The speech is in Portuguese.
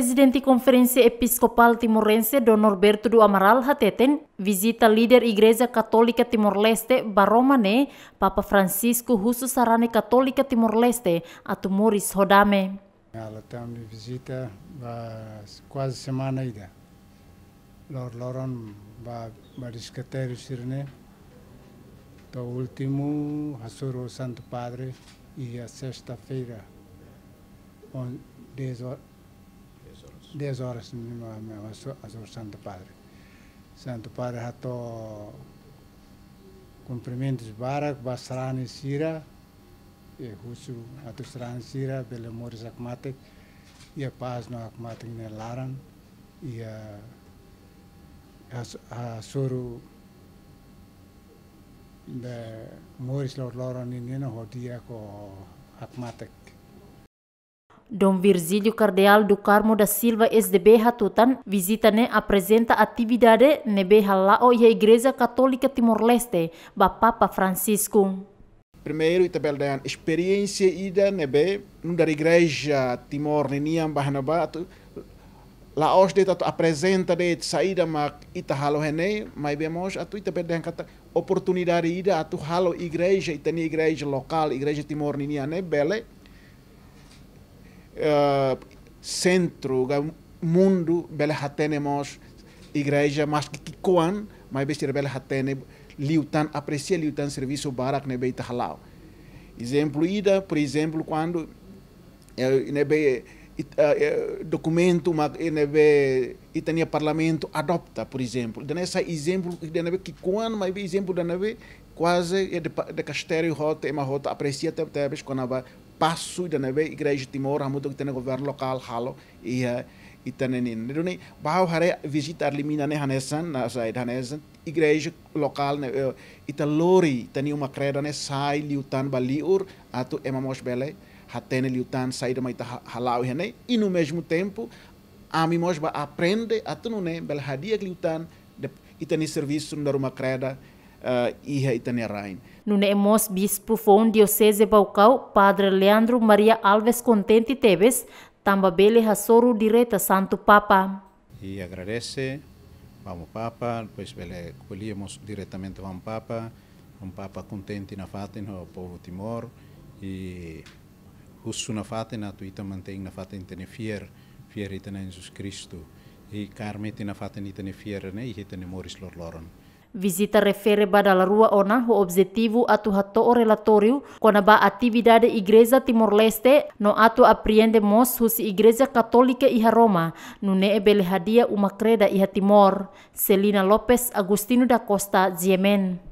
Presidente Conferência Episcopal Timorense Don Norberto do Amaral Hateten visita líder Igreja Católica Timor-Leste Baromane, Papa Francisco Russo Sarane Católica Timor-Leste, a Tumores Rodame. Ela tem uma visita quase semana ainda. Lor Loron va discatério sirne. O último, a Santo Padre, e a sexta-feira, 10 horas 10 horas a Santo Padre. Santo Padre hato cumprimentos barak basrani sira e husu atu srani sira moris akmatek e a paz no akmatek ne laran e a a soro de moris lor loran ini no hodia ko akmatek Dom Virgílio Cardeal do Carmo da Silva SDB Hatutan visita ne apresenta atividade nebe halao e a Igreja Católica Timor-Leste, ba Papa Francisco. Primeiro, itabel dan experiência ida nebe da Igreja Timor Niniam Bahanaba lá os de tatu apresenta de saída ma ita halo hene mas vemos atu ita dan kata oportunidade ida atu halo igreja itani igreja local igreja Timor Niniam ne bele uh, centro, mundo, bela tenemos igreja, mas que kikuan, mas bestir bela hatene, liutan, aprecia liutan serviço barak ne beita. Exemplo ida, por exemplo, quando uh, nebe uh, documento mas nebe itania parlamento adopta, por exemplo. Dan essa exemplo, dan nebe kikuan, mas exemplo dan nebe quase de, de castelo rota, ema rota aprecia tebes quando passo da neve igreja Timor hamudo que tem governo local halo e e tanenin doni bahau hare visitar limina ne hanesan na sai hanesan igreja local ne ita lori tani uma creda ne sai liutan baliur atu emamos bele hatene liutan sai da maita halau hene. E no mesmo tempo amimos ba aprende atu ne bel hadia liutan itani serviço na uma creda uh, iha itani rain No Neemos Bispo Fon Diocese Baucau, Padre Leandro Maria Alves Contente Teves, tamba bele hasoro direta Santo Papa. E agradece, vamos Papa, depois bele colhíamos diretamente vamos Papa, um Papa contente na fata no povo Timor e justo na fata na tuita mantém na fata intene fier, fier itene Jesus Cristo e carmete na fata itene fier né e itene moris lor loron. Visita refere badala rua ona o objetivo atu hato o relatório quando ba atividade Igreja Timor-Leste no atu apreende mos husi Igreja Católica iha Roma no ne ebele hadia uma creda iha Timor. Celina Lopes Agustino da Costa, Ziemen.